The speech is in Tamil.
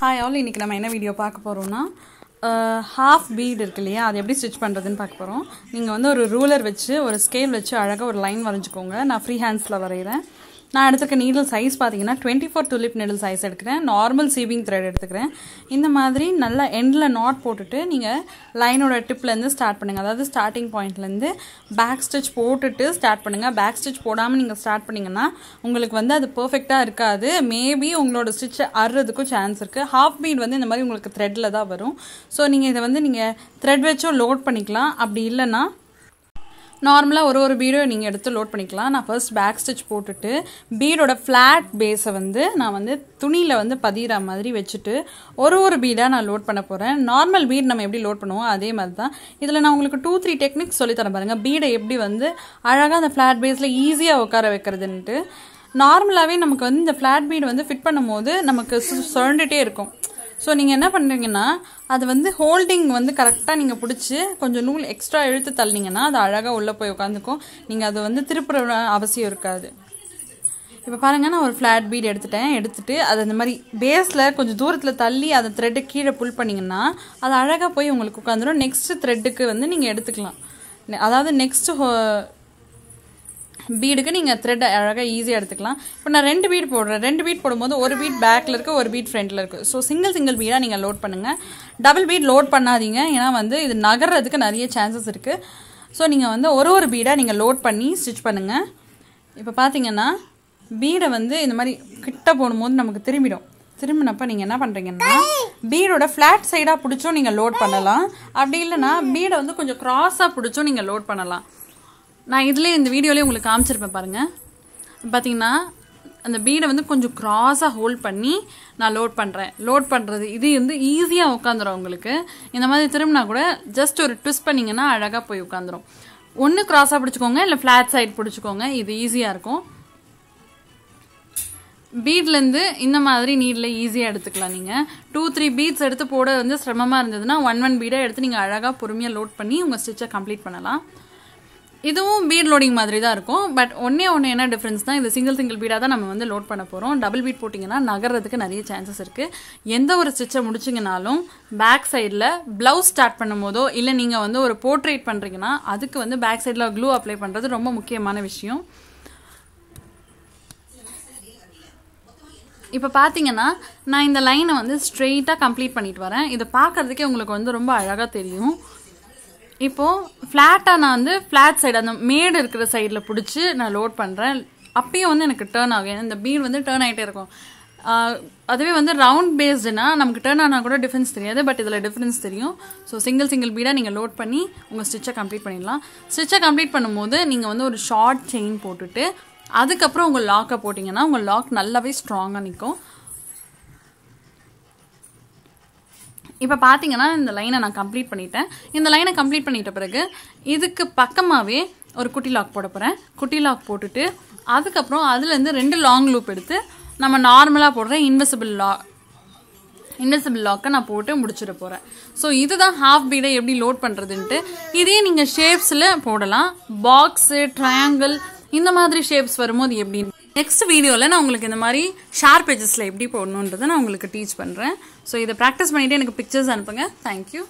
ஹாய் ஆல் இன்றைக்கி நம்ம என்ன வீடியோ பார்க்க போகிறோம்னா ஹாஃப் பீட் இருக்கு இல்லையா? அது எப்படி ஸ்டிச் பண்ணுறதுன்னு பார்க்க போகிறோம் நீங்கள் வந்து ஒரு ரூலர் வச்சு ஒரு ஸ்கேல் வச்சு அழகாக ஒரு லைன் வரைஞ்சிக்கோங்க. நான் ஃப்ரீ ஹேண்ட்ஸில் வரைகிறேன் நான் எடுத்துக்க நீடில் சைஸ் பார்த்தீங்கன்னா twenty four tulip needle size எடுக்கிறேன். நார்மல் சீவிங் த்ரெட் எடுத்துக்கிறேன். இந்த மாதிரி நல்லா எண்டில் நாட் போட்டுட்டு நீங்கள் லைனோட டிப்லேருந்து ஸ்டார்ட் பண்ணுங்கள் அதாவது ஸ்டார்டிங் பாயிண்ட்லேருந்து பேக் ஸ்டிச் போட்டுட்டு ஸ்டார்ட் பண்ணுங்கள் பேக் ஸ்டிச் போடாமல் நீங்கள் ஸ்டார்ட் பண்ணிங்கன்னா உங்களுக்கு வந்து அது பர்ஃபெக்டாக இருக்காது. மேபி உங்களோட ஸ்டிச் அறுறதுக்கும் சான்ஸ் இருக்குது ஹாஃப் பீட் வந்து இந்த மாதிரி உங்களுக்கு த்ரெட்டில் தான் வரும். ஸோ நீங்கள் இதை வந்து நீங்கள் த்ரெட் வச்சும் லோட் பண்ணிக்கலாம். அப்படி இல்லைன்னா நார்மலாக ஒரு ஒரு பீடோ நீங்கள் எடுத்து லோட் பண்ணிக்கலாம். நான் ஃபர்ஸ்ட் பேக் ஸ்டிச் போட்டுட்டு பீடோட ஃப்ளாட் பேஸை வந்து நான் வந்து துணியில் வந்து பதிகிற மாதிரி வச்சுட்டு ஒரு ஒரு பீடாக நான் லோட் பண்ண போகிறேன் நார்மல் பீட் நம்ம எப்படி லோட் பண்ணுவோம் அதே மாதிரி தான் இதில் நான் உங்களுக்கு டூ த்ரீ டெக்னிக்ஸ் சொல்லித்தரேன் பாருங்கள் பீடை எப்படி வந்து அழகாக அந்த ஃப்ளாட் பேஸில் ஈஸியாக உட்கார வைக்கிறதுன்ட்டு நார்மலாகவே நமக்கு வந்து இந்த ஃப்ளாட் பீட் வந்து ஃபிட் பண்ணும்போது நமக்கு சு- இருக்கும். ஸோ நீங்கள் என்ன பண்ணுறீங்கன்னா அது வந்து ஹோல்டிங் வந்து கரெக்டாக நீங்கள் பிடிச்சி கொஞ்சம் நூல் எக்ஸ்ட்ரா இழுத்து தள்ளினீங்கன்னா அது அழகாக உள்ளே போய் உட்காந்துக்கும் நீங்கள் அது வந்து திருப்புற அவசியம் இருக்காது. இப்போ பாருங்க நான் ஒரு ஃப்ளாட் பீட் எடுத்துட்டேன். எடுத்துட்டு அது அந்த மாதிரி பேஸில் கொஞ்சம் தூரத்தில் தள்ளி அதை த்ரெட்டு கீழே புல் பண்ணிங்கன்னா அது அழகாக போய் உங்களுக்கு உட்காந்துடும் நெக்ஸ்ட் த்ரெட்டுக்கு வந்து நீங்கள் எடுத்துக்கலாம். அதாவது நெக்ஸ்ட் பீடுக்கு நீங்கள் த்ரெட் அழகாக ஈஸியாக எடுத்துக்கலாம். இப்போ நான் ரெண்டு பீட் போடுறேன். ரெண்டு பீட் போடும்போது ஒரு பீட் பேக்கில் இருக்குது ஒரு பீட் ஃப்ரண்ட்டில் இருக்குது ஸோ சிங்கிள் சிங்கிள் பீடாக நீங்கள் லோட் பண்ணுங்கள் டபுள் பீட் லோட் பண்ணாதீங்க. ஏன்னா வந்து இது நகர்றதுக்கு நிறைய சான்சஸ் இருக்குது ஸோ நீங்கள் வந்து ஒரு ஒரு பீடாக நீங்கள் லோட் பண்ணி ஸ்டிச் பண்ணுங்கள் இப்போ பார்த்தீங்கன்னா பீடை வந்து இந்த மாதிரி கிட்ட போடும்போது நமக்கு திரும்பிடும். திரும்பினப்ப நீங்கள் என்ன பண்ணுறீங்கன்னா பீடோட ஃப்ளாட் சைடாக பிடிச்சும் நீங்கள் லோட் பண்ணலாம். அப்படி இல்லைன்னா பீடை வந்து கொஞ்சம் க்ராஸாக பிடிச்சும் நீங்கள் லோட் பண்ணலாம். நான் இதுலேயே இந்த வீடியோலேயே உங்களுக்கு காமிச்சிருப்பேன் பாருங்கள் பார்த்தீங்கன்னா அந்த பீடை வந்து கொஞ்சம் க்ராஸாக ஹோல்ட் பண்ணி நான் லோட் பண்ணுறேன் லோட் பண்ணுறது இது வந்து ஈஸியாக உட்காந்துரும் உங்களுக்கு. இந்த மாதிரி திரும்பினா கூட ஜஸ்ட் ஒரு ட்விஸ்ட் பண்ணிங்கன்னா அழகாக போய் உட்காந்துரும். ஒன்று க்ராஸாக பிடிச்சிக்கோங்க இல்லை ஃப்ளாட் சைட் பிடிச்சிக்கோங்க இது ஈஸியாக இருக்கும். பீட்லேருந்து இந்த மாதிரி நீடில் ஈஸியாக எடுத்துக்கலாம் நீங்கள் டூ த்ரீ பீட்ஸ் எடுத்து போட வந்து சிரமமாக இருந்ததுன்னா ஒன் ஒன் பீடாக எடுத்து நீங்கள் அழகாக பொறுமையாக லோட் பண்ணி உங்கள் ஸ்டிச்சை கம்ப்ளீட் பண்ணலாம். இதுவும் பீட் லோடிங் மாதிரி தான் இருக்கும். பட் ஒன்றே ஒன்று என்ன டிஃப்ரென்ஸ் தான் இது சிங்கிள் சிங்கிள் பீடாக தான் நம்ம வந்து லோட் பண்ண போகிறோம் டபுள் பீட் போட்டிங்கன்னா நகர்றதுக்கு நிறைய சான்சஸ் இருக்குது எந்த ஒரு ஸ்டிச்சை முடிச்சிங்கனாலும் பேக் சைடில் ப்ளவுஸ் ஸ்டார்ட் பண்ணும் போதோ இல்லை நீங்கள் வந்து ஒரு போர்ட்ரேட் பண்ணுறீங்கன்னா அதுக்கு வந்து பேக் சைடில் க்ளூ அப்ளை பண்ணுறது ரொம்ப முக்கியமான விஷயம். இப்போ பார்த்தீங்கன்னா நான் இந்த லைனை வந்து ஸ்ட்ரெயிட்டாக கம்ப்ளீட் பண்ணிட்டு வரேன். இதை பார்க்கறதுக்கே உங்களுக்கு வந்து ரொம்ப அழகாக தெரியும். இப்போது ஃப்ளாட்டாக நான் வந்து ஃப்ளாட் சைடு அந்த மேடு இருக்கிற சைடில் பிடிச்சி நான் லோட் பண்ணுறேன் அப்பயும் வந்து எனக்கு டேர்ன் ஆகும். ஏன்னா இந்த பீட் வந்து டேர்ன் ஆகிட்டே இருக்கும். அதுவே வந்து ரவுண்ட் பேஸ்டுனா நமக்கு டேர்ன் ஆனால் கூட டிஃப்ரென்ஸ் தெரியாது பட் இதில் டிஃப்ரென்ஸ் தெரியும். ஸோ சிங்கிள் சிங்கிள் பீடாக நீங்கள் லோட் பண்ணி உங்கள் ஸ்டிச்சை கம்ப்ளீட் பண்ணிடலாம். ஸ்டிச்சை கம்ப்ளீட் பண்ணும்போது நீங்கள் வந்து ஒரு ஷார்ட் செயின் போட்டுட்டு அதுக்கப்புறம் உங்கள் லாக்கை போட்டிங்கன்னா உங்கள் லாக் நல்லாவே ஸ்ட்ராங்காக நிற்கும் இப்போ பார்த்தீங்கன்னா இந்த லைனை நான் கம்ப்ளீட் பண்ணிட்டேன். இந்த லைனை கம்ப்ளீட் பண்ணிட்ட பிறகு இதுக்கு பக்கமாகவே ஒரு குட்டி லாக் போட போகிறேன் குட்டி லாக் போட்டுட்டு அதுக்கப்புறம் அதுலேருந்து ரெண்டு லாங் லூப் எடுத்து நம்ம நார்மலாக போடுற இன்வெசிபிள் லா இன்வெசிபிள் லாக்கை நான் போட்டு முடிச்சிட போகிறேன் ஸோ இதுதான் ஹாஃப் பீடை எப்படி லோட் பண்ணுறதுன்ட்டு இதே நீங்கள் ஷேப்ஸில் போடலாம். பாக்ஸு ட்ரையாங்கிள் இந்த மாதிரி ஷேப்ஸ் வரும்போது எப்படி நெக்ஸ்ட் வீடியோவில் நான் உங்களுக்கு இந்த மாதிரி ஷார்ப் பேஜஸில் எப்படி போடணுன்றதை நான் உங்களுக்கு டீச் பண்ணுறேன் ஸோ இதை ப்ராக்டிஸ் பண்ணிவிட்டு எனக்கு பிக்சர்ஸ் அனுப்புங்க. தேங்க்யூ